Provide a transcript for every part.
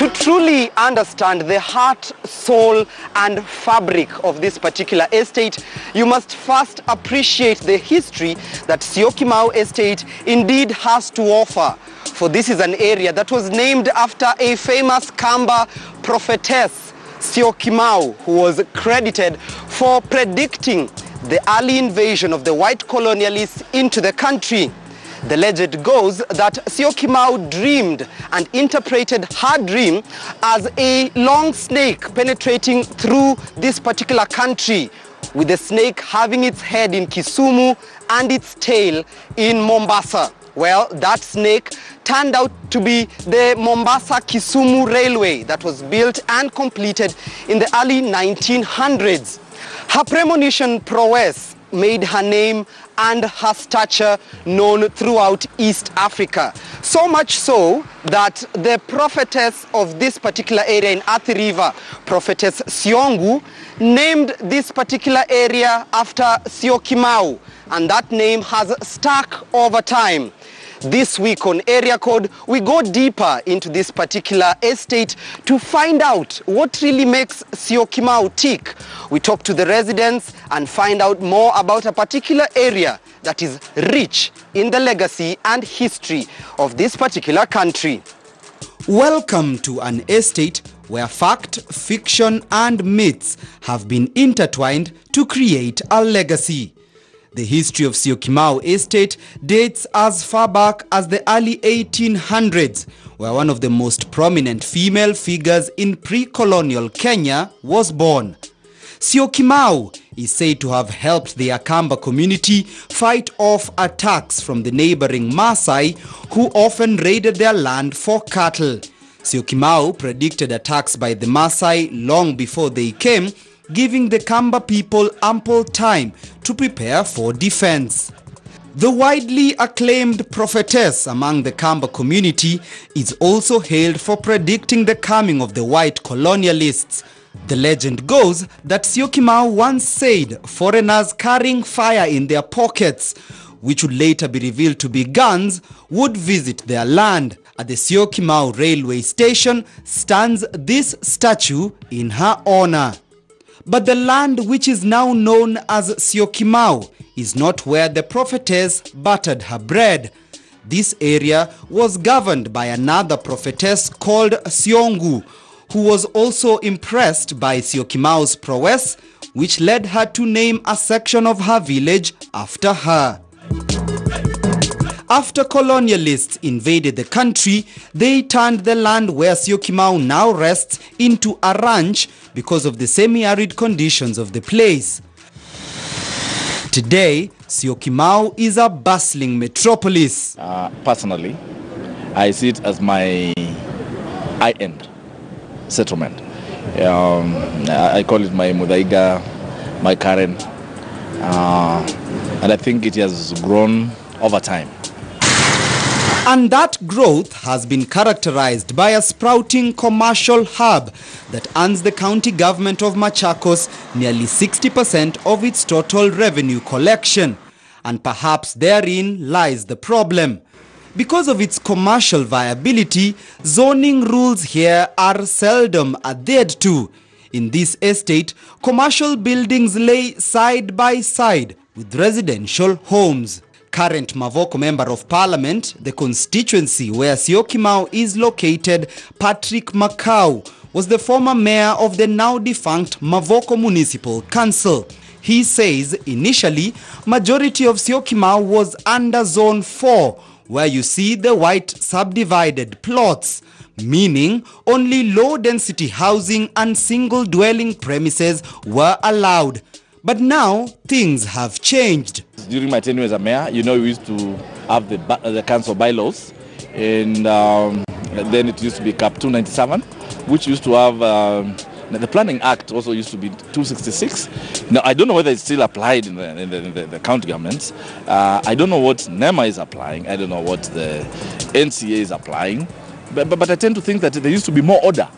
To truly understand the heart, soul, and fabric of this particular estate, you must first appreciate the history that Syokimau Estate indeed has to offer. For this is an area that was named after a famous Kamba prophetess, Syokimau, who was credited for predicting the early invasion of the white colonialists into the country. The legend goes that Syokimau dreamed and interpreted her dream as a long snake penetrating through this particular country, with the snake having its head in Kisumu and its tail in Mombasa. Well, that snake turned out to be the Mombasa-Kisumu Railway that was built and completed in the early 1900s. Her premonition prowess made her name and her stature known throughout East Africa. So much so that the prophetess of this particular area in Athi River, prophetess Siongu, named this particular area after Siokimau, and that name has stuck over time. This week on Area Code, we go deeper into this particular estate to find out what really makes Syokimau tick. We talk to the residents and find out more about a particular area that is rich in the legacy and history of this particular country. Welcome to an estate where fact, fiction, and myths have been intertwined to create a legacy. The history of Syokimau Estate dates as far back as the early 1800s, where one of the most prominent female figures in pre-colonial Kenya was born. Syokimau is said to have helped the Akamba community fight off attacks from the neighboring Maasai, who often raided their land for cattle. Syokimau predicted attacks by the Maasai long before they came, giving the Kamba people ample time to prepare for defense. The widely acclaimed prophetess among the Kamba community is also hailed for predicting the coming of the white colonialists. The legend goes that Syokimau once said foreigners carrying fire in their pockets, which would later be revealed to be guns, would visit their land. At the Syokimau railway station stands this statue in her honor. But the land which is now known as Syokimau is not where the prophetess buttered her bread. This area was governed by another prophetess called Siongu, who was also impressed by Syokimau's prowess, which led her to name a section of her village after her. After colonialists invaded the country, they turned the land where Syokimau now rests into a ranch because of the semi-arid conditions of the place. Today, Syokimau is a bustling metropolis. Uh, personally, I see it as my high-end settlement. Um, I call it my Muthaiga, my Karen, uh, and I think it has grown over time. And that growth has been characterized by a sprouting commercial hub that earns the county government of Machakos nearly 60% of its total revenue collection. And perhaps therein lies the problem. Because of its commercial viability, zoning rules here are seldom adhered to. In this estate, commercial buildings lay side by side with residential homes. Current Mavoko Member of Parliament, the constituency where Syokimau is located, Patrick Makau, was the former mayor of the now defunct Mavoko Municipal Council. He says initially, majority of Syokimau was under Zone 4, where you see the white subdivided plots, meaning only low density housing and single dwelling premises were allowed. But now things have changed. During my tenure as a mayor, you know, we used to have the, the council bylaws, and um, then it used to be Cap 297, which used to have um, the Planning Act also used to be 266. Now, I don't know whether it's still applied in the, in the, in the, the county governments. Uh, I don't know what NEMA is applying. I don't know what the NCA is applying. But, but, but I tend to think that there used to be more order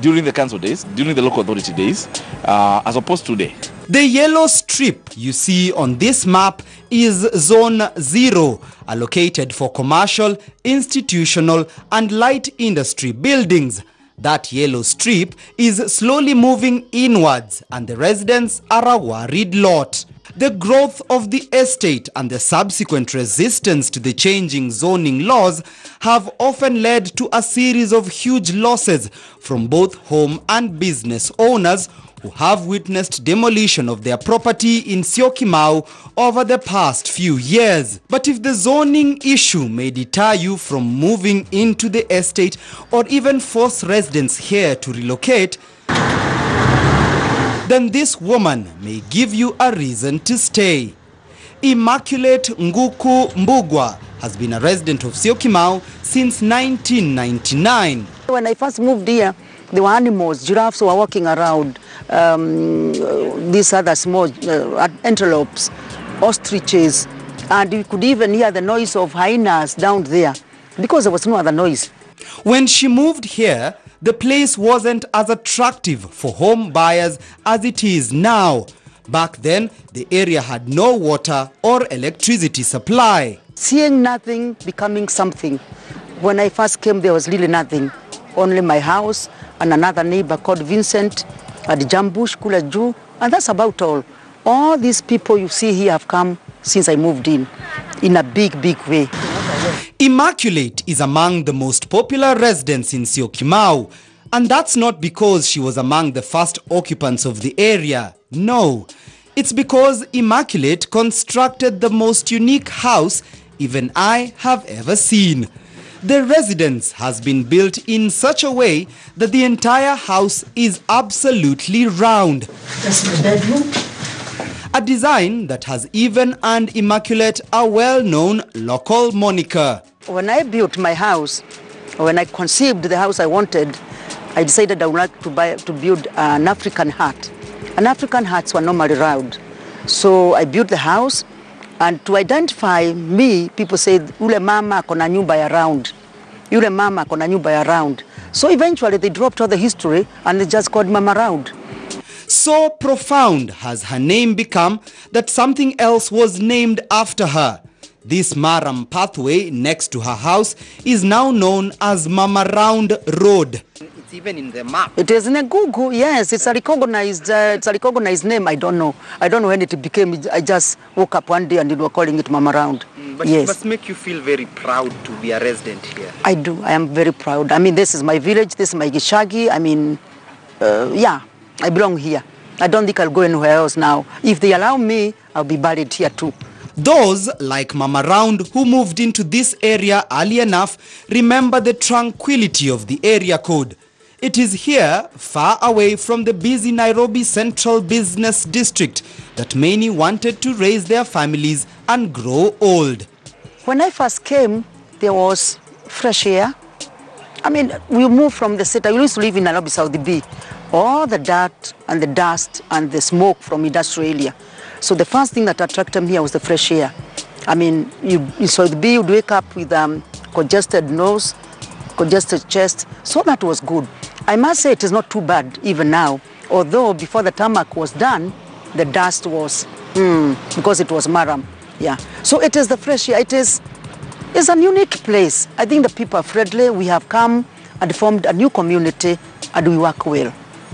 during the council days, during the local authority days, uh, as opposed to today. The yellow strip you see on this map is Zone 0, allocated for commercial, institutional and light industry buildings. That yellow strip is slowly moving inwards and the residents are a worried lot. The growth of the estate and the subsequent resistance to the changing zoning laws have often led to a series of huge losses from both home and business owners who have witnessed demolition of their property in Syokimau over the past few years. But if the zoning issue may deter you from moving into the estate or even force residents here to relocate, then this woman may give you a reason to stay. Immaculate Nguku Mbugwa has been a resident of Syokimau since 1999. When I first moved here, there were animals, giraffes were walking around, um, these other small uh, antelopes, ostriches, and you could even hear the noise of hyenas down there because there was no other noise. When she moved here, the place wasn't as attractive for home buyers as it is now. Back then, the area had no water or electricity supply. Seeing nothing becoming something. When I first came, there was really nothing. Only my house and another neighbor called Vincent at Jambush, Kula and that's about all. All these people you see here have come since I moved in, in a big, big way. Immaculate is among the most popular residents in Syokimau, And that's not because she was among the first occupants of the area. No, it's because Immaculate constructed the most unique house even I have ever seen. The residence has been built in such a way that the entire house is absolutely round. That's my bedroom. A design that has even earned Immaculate a well-known local moniker. When I built my house, when I conceived the house I wanted, I decided I would like to, buy, to build an African hut. An African huts were normally round. So I built the house, and to identify me, people said, ule mama akona nyumba ya round. Yule mama akona nyumba ya round. So eventually they dropped all the history and they just called Mama Round. So profound has her name become that something else was named after her. This Murram pathway next to her house is now known as Mama Round Road. It's even in the map. It is in a Google, yes. It's a recognized, uh, it's a recognized name. I don't know. I don't know when it became. I just woke up one day and they were calling it Mama Round. But yes. it must make you feel very proud to be a resident here. I do. I am very proud. I mean, this is my village. This is my Gishagi. I mean, uh, yeah, I belong here. I don't think I'll go anywhere else now. If they allow me, I'll be buried here too. Those like Mama Round who moved into this area early enough remember the tranquility of the area code. It is here, far away from the busy Nairobi Central Business District, that many wanted to raise their families and grow old. When I first came, there was fresh air. I mean, we moved from the city. We used to live in Nairobi South B. All the dirt and the dust and the smoke from industrial area. So the first thing that attracted me was the fresh air. I mean, you in South B, you'd wake up with um, congested nose, congested chest. So that was good. I must say it is not too bad even now. Although before the tarmac was done, the dust was, mm, because it was maram. Yeah. So it is the fresh air. It is it's a unique place. I think the people are friendly. We have come and formed a new community and we work well.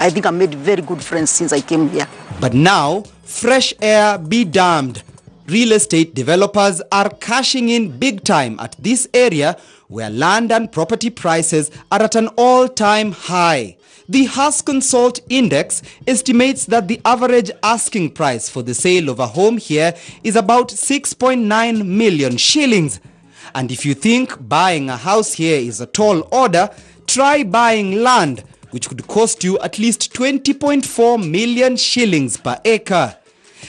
I think I made very good friends since I came here. But now, fresh air be damned. Real estate developers are cashing in big time at this area where land and property prices are at an all-time high. The HassConsult Index estimates that the average asking price for the sale of a home here is about 6.9 million shillings. And if you think buying a house here is a tall order, try buying land, which could cost you at least 20.4 million shillings per acre.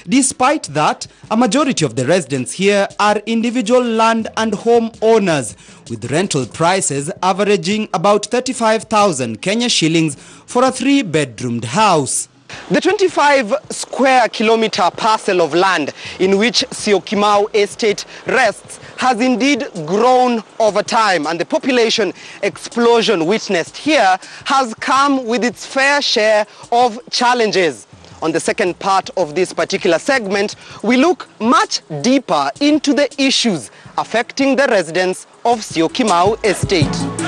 Despite that, a majority of the residents here are individual land and home owners, with rental prices averaging about 35,000 Kenya shillings for a three-bedroomed house. The 25 square kilometer parcel of land in which Syokimau Estate rests has indeed grown over time and the population explosion witnessed here has come with its fair share of challenges. On the second part of this particular segment, we look much deeper into the issues affecting the residents of Siokimau Estate.